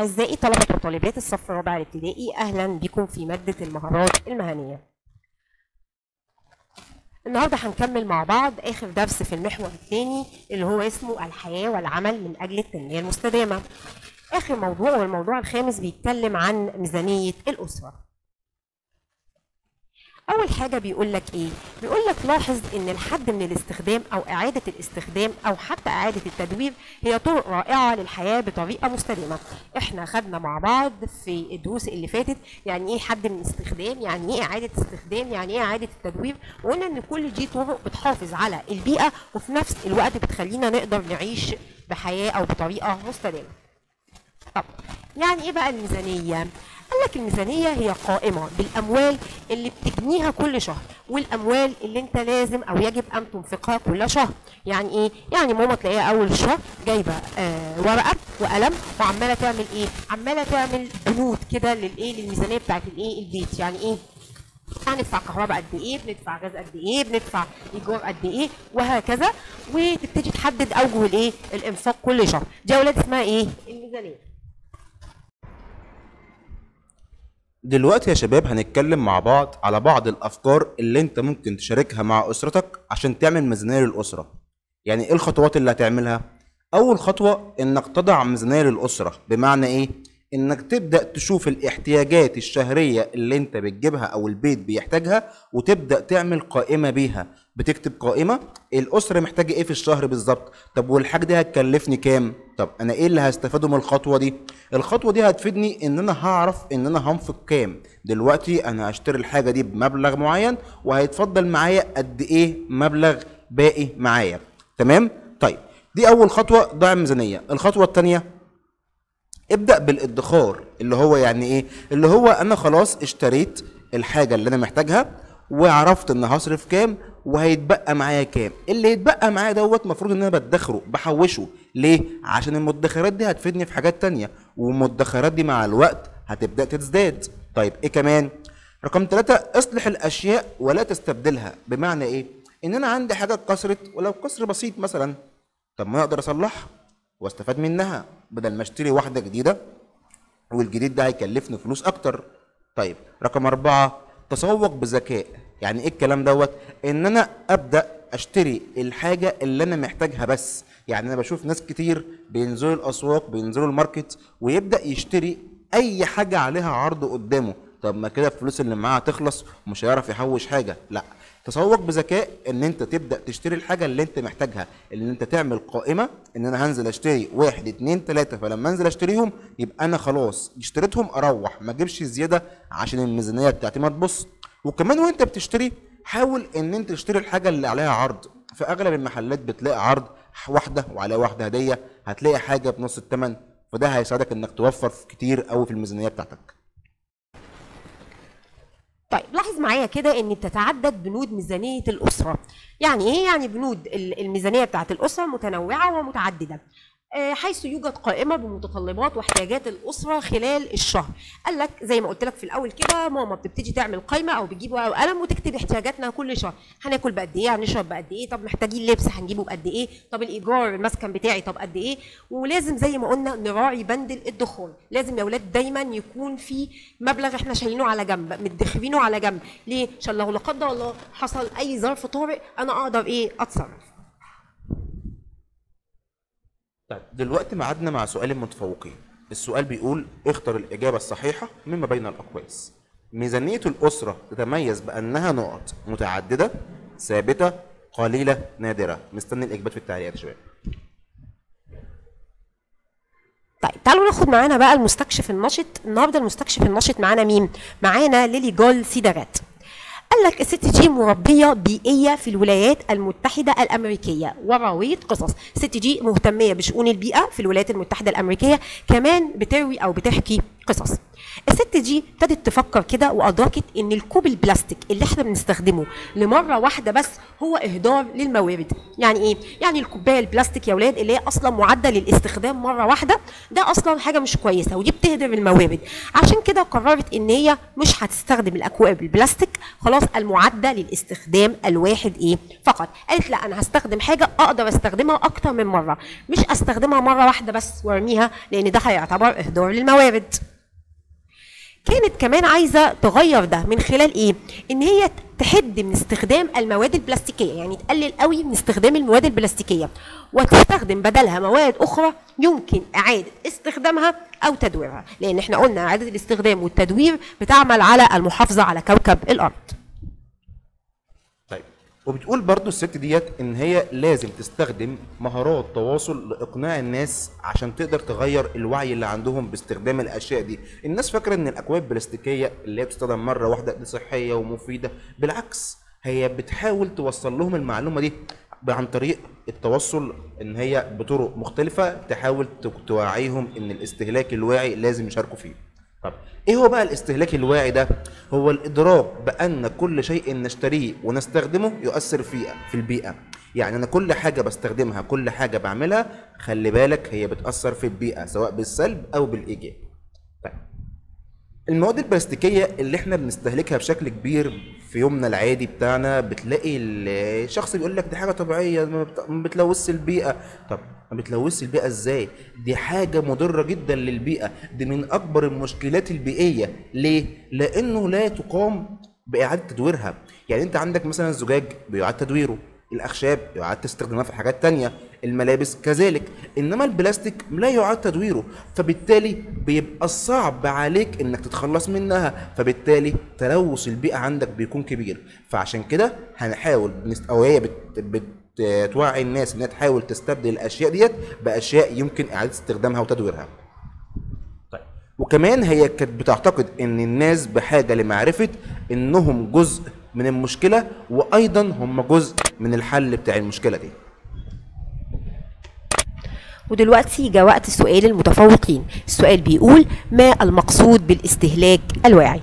أعزائي طلبة وطالبات الصف الرابع الابتدائي أهلا بكم في مادة المهارات المهنية. النهارده هنكمل مع بعض آخر درس في المحور الثاني اللي هو اسمه الحياة والعمل من أجل التنمية المستدامة. آخر موضوع والموضوع الخامس بيتكلم عن ميزانية الأسرة. أول حاجة بيقول لك إيه؟ بيقول لك لاحظ إن الحد من الاستخدام أو إعادة الاستخدام أو حتى إعادة التدوير هي طرق رائعة للحياة بطريقة مستدامة. إحنا خدنا مع بعض في الدروس اللي فاتت يعني إيه حد من الاستخدام؟ يعني إيه إعادة استخدام؟ يعني إيه إعادة التدوير وقلنا إن كل دي طرق بتحافظ على البيئة وفي نفس الوقت بتخلينا نقدر نعيش بحياة أو بطريقة مستدامة. طب يعني إيه بقى الميزانية؟ لك الميزانية هي قائمة بالأموال اللي بتجنيها كل شهر والأموال اللي أنت لازم أو يجب أن تنفقها كل شهر يعني إيه؟ يعني ماما تلاقيها أول الشهر جايبة آه ورقة وقلم وعمالة تعمل إيه؟ عمالة تعمل بنود كده للإيه؟ للميزانية بتاعت الإيه؟ البيت يعني إيه؟ هندفع كهرباء قد إيه بندفع غاز قد إيه بندفع إيجار قد إيه وهكذا وتبتدي تحدد أوجه الإيه الإنفاق كل شهر دي يا أولاد اسمها إيه الميزانية دلوقتي يا شباب هنتكلم مع بعض على بعض الأفكار اللي أنت ممكن تشاركها مع أسرتك عشان تعمل ميزانية للأسرة. يعني إيه الخطوات اللي هتعملها؟ أول خطوة إنك تضع ميزانية للأسرة بمعنى إيه؟ إنك تبدأ تشوف الاحتياجات الشهرية اللي أنت بتجيبها أو البيت بيحتاجها وتبدأ تعمل قائمة بيها. بتكتب قائمة الأسرة محتاجة إيه في الشهر بالظبط؟ طب والحاجة دي هتكلفني كام؟ طب أنا إيه اللي هستفاده من الخطوة دي؟ الخطوة دي هتفيدني إن أنا هعرف إن أنا هنفق كام. دلوقتي أنا هشتري الحاجة دي بمبلغ معين وهيتفضل معايا قد إيه مبلغ باقي معايا. تمام؟ طيب دي أول خطوة ضع ميزانية. الخطوة الثانية ابدأ بالادخار اللي هو يعني إيه؟ اللي هو أنا خلاص اشتريت الحاجة اللي أنا محتاجها وعرفت إن هصرف كام وهيتبقى معايا كام. اللي يتبقى معايا دوت المفروض إن أنا بدخره بحوشه. ليه؟ عشان المدخرات دي هتفيدني في حاجات تانية والمدخرات دي مع الوقت هتبدأ تزداد. طيب إيه كمان؟ رقم ثلاثة اصلح الأشياء ولا تستبدلها. بمعنى إيه؟ إن أنا عندي حاجة اتكسرت ولو كسر بسيط مثلا طب ما أقدر أصلحها؟ واستفاد منها بدل ما اشتري واحدة جديدة والجديد ده هيكلفني فلوس أكتر. طيب رقم أربعة تسوق بذكاء. يعني إيه الكلام دوت؟ إن أنا أبدأ أشتري الحاجة اللي أنا محتاجها بس. يعني أنا بشوف ناس كتير بينزلوا الأسواق بينزلوا الماركت ويبدأ يشتري أي حاجة عليها عرض قدامه. طب ما كده الفلوس اللي معاه هتخلص ومش هيعرف يحوش حاجة. لا تسوق بذكاء إن أنت تبدأ تشتري الحاجة اللي أنت محتاجها إن أنت تعمل قائمة إن أنا هنزل أشتري واحد اتنين تلاتة فلما أنزل أشتريهم يبقى أنا خلاص اشتريتهم أروح ما أجيبش زيادة عشان الميزانية بتاعتي ما تبص. وكمان وأنت بتشتري حاول إن أنت تشتري الحاجة اللي عليها عرض. في أغلب المحلات بتلاقي عرض واحدة وعليها واحدة هدية هتلاقي حاجة بنص الثمن فده هيساعدك إنك توفر كتير قوي في الميزانية بتاعتك. طيب لاحظ معايا كده إن بتتعدد بنود ميزانية الأسرة. يعني إيه يعني بنود ال- الميزانية بتاعت الأسرة متنوعة ومتعددة؟ حيث يوجد قائمة بمتطلبات واحتياجات الأسرة خلال الشهر. قال لك زي ما قلت لك في الأول كده ماما بتبتدي تعمل قائمه أو بتجيب ورقه وقلم وتكتب احتياجاتنا كل شهر. هناكل بقد إيه؟ هنشرب بقد إيه؟ طب محتاجين لبس هنجيبه بقد إيه؟ طب الإيجار المسكن بتاعي طب قد إيه؟ ولازم زي ما قلنا نراعي بند الادخار لازم يا أولاد دايما يكون في مبلغ إحنا شايلينه على جنب مدخرينه على جنب. ليه؟ عشان لو لا قدر الله حصل أي ظرف طارئ أنا أقدر إيه؟ أتصرف. طيب دلوقتي معادنا مع سؤال المتفوقين السؤال بيقول اختر الإجابة الصحيحة مما بين الأقواس. ميزانية الأسرة تتميز بأنها نقط متعددة ثابتة قليلة نادرة. مستني الإجابات في التعليقات شباب. طيب تعالوا ناخد معانا بقى المستكشف النشط. النهارده المستكشف النشط معانا مين؟ معانا ليلي جول سيدارات لك الست دي مربية بيئية في الولايات المتحدة الأمريكية. وراويه قصص. الست دي مهتمية بشؤون البيئة في الولايات المتحدة الأمريكية. كمان بتروي أو بتحكي قصص الست دي ابتدت تفكر كده وأدركت إن الكوب البلاستيك اللي إحنا بنستخدمه لمرة واحدة بس هو إهدار للموارد. يعني إيه؟ يعني الكوباية البلاستيك يا ولاد اللي هي أصلا معدة للاستخدام مرة واحدة ده أصلا حاجة مش كويسة ودي بتهدر الموارد. عشان كده قررت إن هي مش هتستخدم الأكواب البلاستيك خلاص المعدة للاستخدام الواحد إيه؟ فقط. قالت لا أنا هستخدم حاجة أقدر أستخدمها أكتر من مرة مش أستخدمها مرة واحدة بس وأرميها لأن ده هيعتبر إهدار للموارد. كانت كمان عايزة تغير ده من خلال إيه؟ إن هي تحد من استخدام المواد البلاستيكية يعني تقلل قوي من استخدام المواد البلاستيكية وتستخدم بدلها مواد أخرى يمكن إعادة استخدامها أو تدويرها لأن إحنا قلنا إعادة الاستخدام والتدوير بتعمل على المحافظة على كوكب الأرض. وبتقول برضو الست ديت إن هي لازم تستخدم مهارات تواصل لإقناع الناس عشان تقدر تغير الوعي اللي عندهم باستخدام الأشياء دي. الناس فاكرة إن الأكواب البلاستيكيه اللي هي بتستخدم مرة واحدة دي صحية ومفيدة بالعكس هي بتحاول توصل لهم المعلومة دي عن طريق التوصل إن هي بطرق مختلفة تحاول توعيهم إن الاستهلاك الواعي لازم يشاركوا فيه. طب. إيه هو بقى الاستهلاك الواعي ده؟ هو الإدراك بأن كل شيء نشتريه ونستخدمه يؤثر في في البيئة. يعني أنا كل حاجة بستخدمها كل حاجة بعملها خلي بالك هي بتأثر في البيئة سواء بالسلب أو بالإيجاب. طيب. المواد البلاستيكية اللي إحنا بنستهلكها بشكل كبير في يومنا العادي بتاعنا بتلاقي الشخص بيقول لك دي حاجة طبيعية ما بت- ما بتلوثش البيئة. طب ما بتلوثش البيئة إزاي؟ دي حاجة مضرة جدا للبيئة. دي من أكبر المشكلات البيئية. ليه؟ لأنه لا تقام بإعادة تدويرها. يعني أنت عندك مثلا الزجاج بيعاد تدويره. الأخشاب يعاد استخدامها في حاجات تانية الملابس كذلك. إنما البلاستيك لا يعاد تدويره فبالتالي بيبقى صعب عليك إنك تتخلص منها فبالتالي تلوث البيئة عندك بيكون كبير. فعشان كده هنحاول. أو هي بت... بتوعي الناس إنها تحاول تستبدل الأشياء ديت بأشياء يمكن إعادة استخدامها وتدويرها. طيب. وكمان هي كانت بتعتقد إن الناس بحاجة لمعرفة إنهم جزء من المشكلة وأيضا هم جزء من الحل بتاع المشكلة دي. ودلوقتي جاء وقت سؤال المتفوقين. السؤال بيقول ما المقصود بالاستهلاك الواعي؟